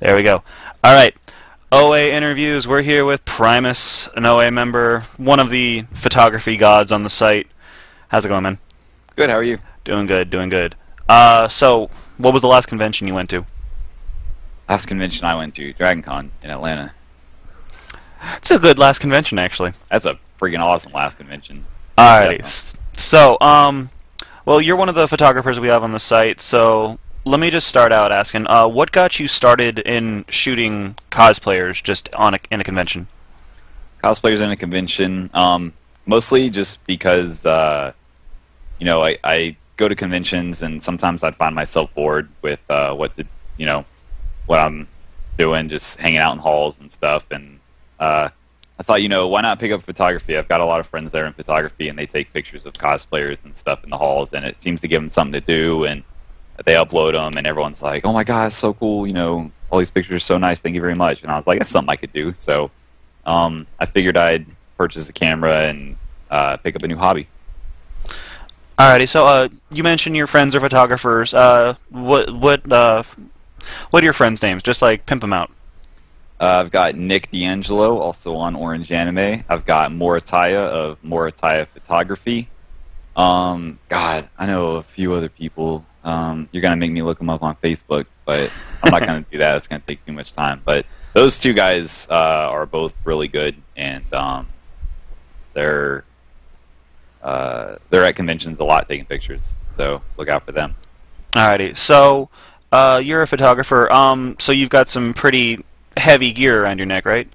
There we go. All right. OA interviews. We're here with Primus, an OA member, one of the photography gods on the site. How's it going, man? Good. How are you? Doing good. Doing good. Uh, so, what was the last convention you went to? Last convention I went to, Dragon Con in Atlanta. It's a good last convention, actually. That's a freaking awesome last convention. Alrighty. S- So, um, well, you're one of the photographers we have on the site. So, let me just start out asking, uh, what got you started in shooting cosplayers just on a, in a convention? Cosplayers in a convention, um, mostly just because, uh, you know, I, I go to conventions and sometimes I'd find myself bored with uh, what to, you know, what I'm doing, just hanging out in halls and stuff. And uh, I thought, you know, why not pick up photography? I've got a lot of friends there in photography, and they take pictures of cosplayers and stuff in the halls, and it seems to give them something to do. And they upload them, and everyone's like, "Oh my god, it's so cool!" You know, all these pictures are so nice. Thank you very much. And I was like, "That's something I could do." So um, I figured I'd purchase a camera and uh, pick up a new hobby. Alrighty. So, uh, you mentioned your friends are photographers. Uh, what what uh, what are your friends' names? Just like pimp them out. Uh, I've got Nick D'Angelo, also on Orange Anime. I've got Moritaya of Moritaya Photography. Um, God, I know a few other people. Um, you're gonna make me look them up on Facebook, but I'm not gonna do that. It's gonna take too much time. But those two guys uh, are both really good, and um, they're uh, they're at conventions a lot taking pictures. So look out for them. Alrighty. So, uh, you're a photographer. Um, so you've got some pretty heavy gear around your neck, right?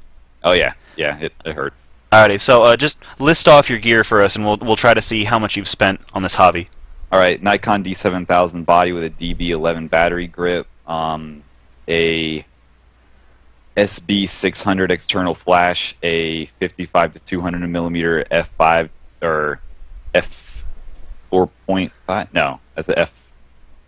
Oh yeah, yeah, it, it hurts. Alrighty. So, uh, just list off your gear for us, and we'll we'll try to see how much you've spent on this hobby. All right, Nikon D7000 body with a DB11 battery grip, um, a SB600 external flash, a 55 to 200 millimeter f5 or f 4.5. No, that's a f.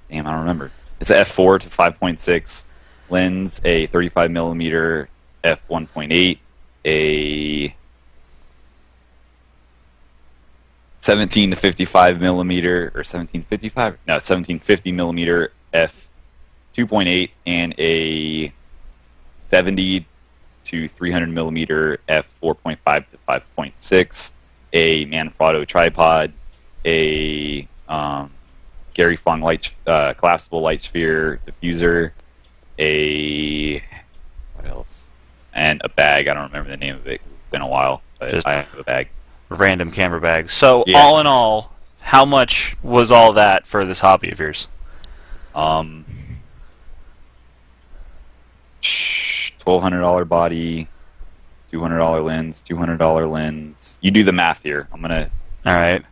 Damn, I don't remember. It's a f4 to 5.6 lens, a 35 millimeter f 1.8, a 17 to 55 millimeter or 1755 no 1750 millimeter f 2.8 and a 70 to 300 millimeter f 4.5 to 5.6 a manfrotto tripod a um, gary fong light uh, collapsible light sphere diffuser a what else? And a bag. I don't remember the name of it. It's been a while but Just- i have a bag Random camera bag. So, Yeah. all in all, how much was all that for this hobby of yours? Um, twelve hundred dollar body, two hundred dollar lens, two hundred dollar lens. You do the math here. I'm gonna. All right.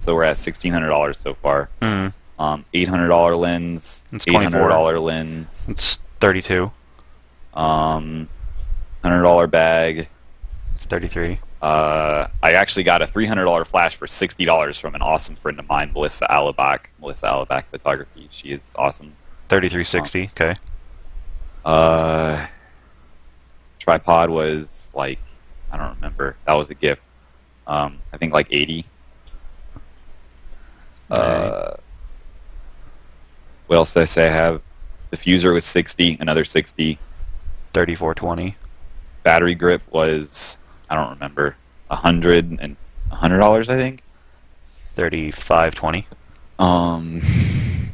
So we're at sixteen hundred dollars so far. Mm, Um, eight hundred dollar lens, It's eight 24. hundred dollar lens, it's thirty-two. um, hundred dollar bag. It's thirty-three. Uh, I actually got a three hundred dollar flash for sixty dollars from an awesome friend of mine, Melissa Alabak. Melissa Alabak Photography. She is awesome. Thirty-three sixty. Okay. Uh, tripod was like I don't remember. That was a gift. Um, I think like eighty. Uh, what else did I say? I have diffuser was sixty, another sixty. Thirty-four twenty. Battery grip was I don't remember a hundred and a hundred dollars I think. Thirty-five twenty. Um, is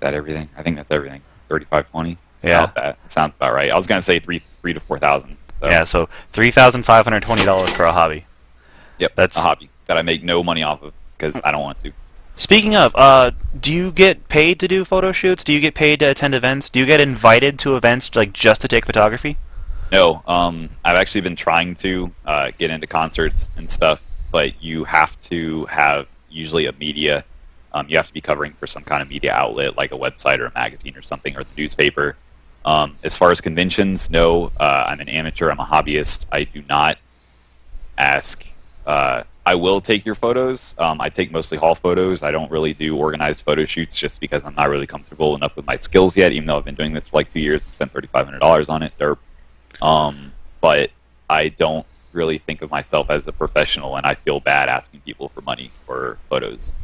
that everything? I think that's everything. Thirty-five twenty. Yeah. About that sounds about right. I was gonna say three, three to four thousand. So. Yeah. So three thousand five hundred twenty dollars for a hobby. Yep, That's- that's a hobby that I make no money off of because I don't want to. Speaking of, uh, do you get paid to do photo shoots? Do you get paid to attend events? Do you get invited to events like just to take photography? No, um, I've actually been trying to uh, get into concerts and stuff, but you have to have usually a media. Um, you have to be covering for some kind of media outlet, like a website or a magazine or something, or the newspaper. Um, as far as conventions, no, uh, I'm an amateur. I'm a hobbyist. I do not ask. Uh, I will take your photos. Um, I take mostly hall photos. I don't really do organized photo shoots just because I'm not really comfortable enough with my skills yet. Even though I've been doing this for like two years, and spent thirty five hundred dollars on it. Derp. Um, but I don't really think of myself as a professional, and I feel bad asking people for money for photos.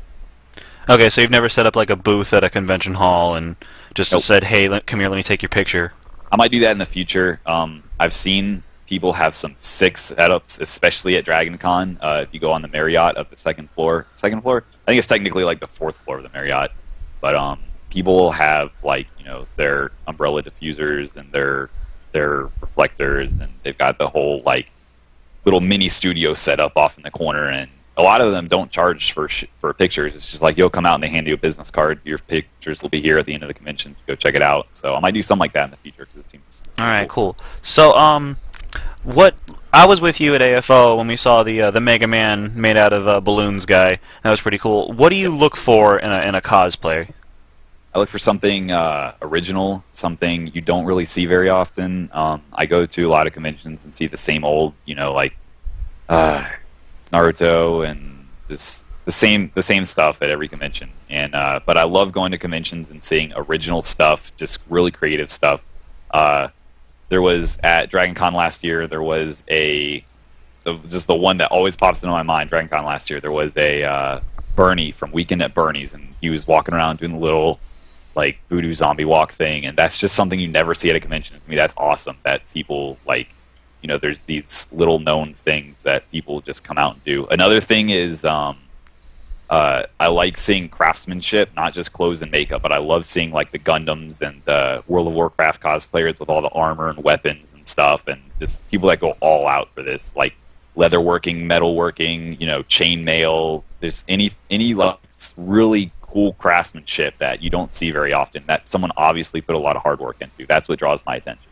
Okay, so you've never set up like a booth at a convention hall and just Nope. said, "Hey, let, come here, let me take your picture." I might do that in the future. Um, I've seen people have some sick setups, especially at Dragon Con. Uh, if you go on the Marriott of the second floor, second floor, I think it's technically like the fourth floor of the Marriott, but um, people have like you know their umbrella diffusers and their their reflectors, and they've got the whole like little mini studio set up off in the corner, and a lot of them don't charge for sh- for pictures. It's just like you'll come out and they hand you a business card. Your pictures will be here at the end of the convention. Go check it out. So I might do something like that in the future because it seems All right, cool. So, um, what I was with you at AFO when we saw the uh, the Mega Man made out of uh, balloons guy. That was pretty cool. What do you look for in a in a cosplay? I look for something uh, original, something you don't really see very often. Um, I go to a lot of conventions and see the same old, you know, like uh, Naruto and just the same the same stuff at every convention. And uh, but I love going to conventions and seeing original stuff, just really creative stuff. Uh, there was at Dragon Con last year. There was a the, just the one that always pops into my mind. Dragon Con last year. There was a uh, Bernie from Weekend at Bernie's, and he was walking around doing the little like voodoo zombie walk thing, and that's just something you never see at a convention. To me, that's awesome that people like. You know, there's these little known things that people just come out and do. Another thing is, um, uh, I like seeing craftsmanship, not just clothes and makeup, but I love seeing like the Gundams and the World of Warcraft cosplayers with all the armor and weapons and stuff, and just people that go all out for this, like leatherworking, metalworking, you know, chainmail. There's any any like really cool craftsmanship that you don't see very often. That someone obviously put a lot of hard work into. That's what draws my attention.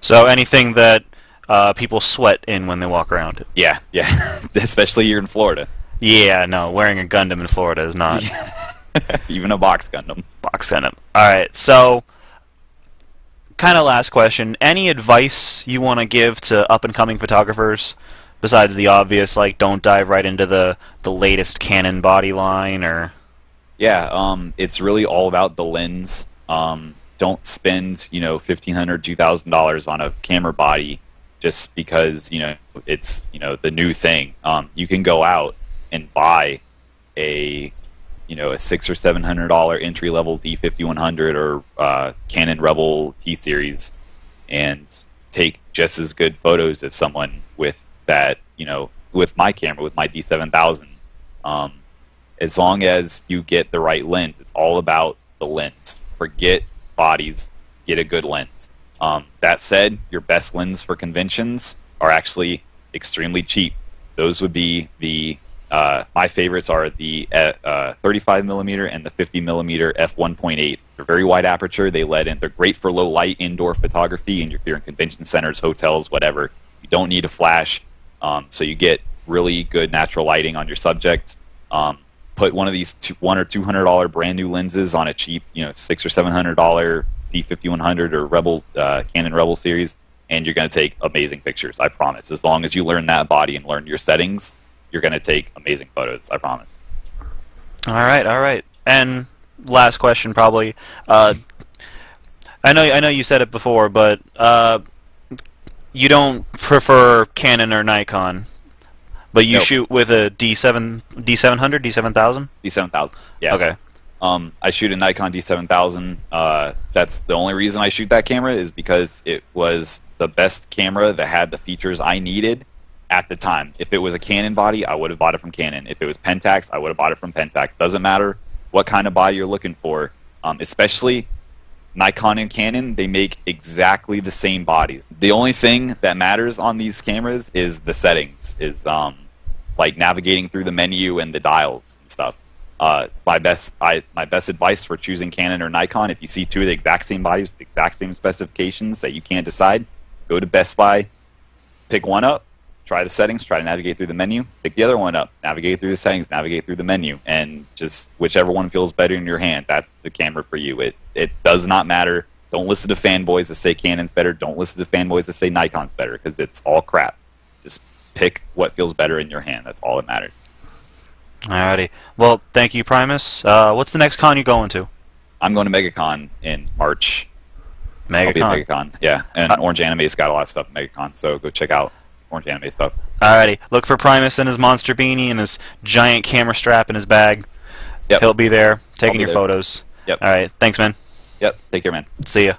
So anything that uh, people sweat in when they walk around. Yeah, yeah, especially here in Florida. Yeah, no, wearing a Gundam in Florida is not Even a box Gundam. box Gundam. All right, so kind of last question. Any advice you want to give to up and coming photographers besides the obvious, like don't dive right into the the latest Canon body line or Yeah, um, it's really all about the lens. Um, don't spend you know fifteen hundred, two thousand dollars on a camera body just because you know it's you know the new thing. Um, you can go out and buy a you know a six or seven hundred dollar entry level D fifty one hundred or uh, Canon Rebel T series and take just as good photos as someone with that you know with my camera with my D seven thousand. Um, as long as you get the right lens. It's all about the lens. Forget bodies, get a good lens. Um, that said, your best lens for conventions are actually extremely cheap. Those would be the uh, my favorites are the uh, uh, 35 millimeter and the 50 millimeter f 1.8. They're very wide aperture. They let in. They're great for low light indoor photography, and you're in convention centers, hotels, whatever. You don't need a flash, um, so you get really good natural lighting on your subject. Um, put one of these two, one or two hundred dollar brand new lenses on a cheap, you know, six or seven hundred dollar D fifty one hundred or Rebel uh, Canon Rebel series, and you're going to take amazing pictures. I promise. As long as you learn that body and learn your settings, you're going to take amazing photos. I promise. All right, all right. And last question, probably. Uh, I know, I know you said it before, but uh, you don't prefer Canon or Nikon, but you Nope. shoot with a D7, D700, D7000. D seven thousand. Yeah. Okay. Um, I shoot a Nikon D7000. Uh, that's the only reason I shoot that camera is because it was the best camera that had the features I needed at the time. If it was a Canon body, I would have bought it from Canon. If it was Pentax, I would have bought it from Pentax. Doesn't matter what kind of body you're looking for. Um, especially Nikon and Canon, they make exactly the same bodies. The only thing that matters on these cameras is the settings, is um, like navigating through the menu and the dials and stuff. Uh, my best, I, my best advice for choosing Canon or Nikon, if you see two of the exact same bodies, the exact same specifications that you can't decide, go to Best Buy, pick one up, try the settings, try to navigate through the menu, pick the other one up, navigate through the settings, navigate through the menu, and just whichever one feels better in your hand, that's the camera for you. It it does not matter. Don't listen to fanboys that say Canon's better. Don't listen to fanboys that say Nikon's better because it's all crap. Just pick what feels better in your hand. That's all that matters. Alrighty. Well, thank you, Primus. Uh, what's the next con you going to? I'm going to MegaCon in March. I'll be MegaCon. at MegaCon. Yeah, and Uh, Orange Anime's got a lot of stuff at MegaCon, so go check out Orange Anime stuff. Alrighty. Look for Primus in his monster beanie and his giant camera strap in his bag. Yep. He'll be there taking be your there. photos. Yep. All right. Thanks, man. Yep. Take care, man. See ya.